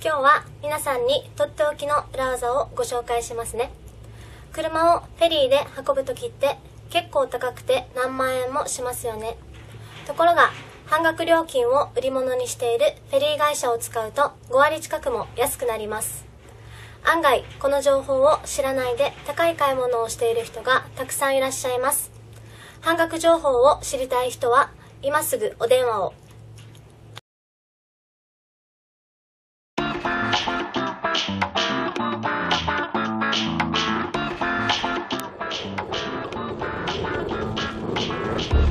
今日は皆さんにとっておきの裏技をご紹介しますね。車をフェリーで運ぶ時って結構高くて何万円もしますよね。ところが半額料金を売り物にしているフェリー会社を使うと5割近くも安くなります。案外この情報を知らないで高い買い物をしている人がたくさんいらっしゃいます。半額情報を知りたい人は今すぐお電話を。Thanks.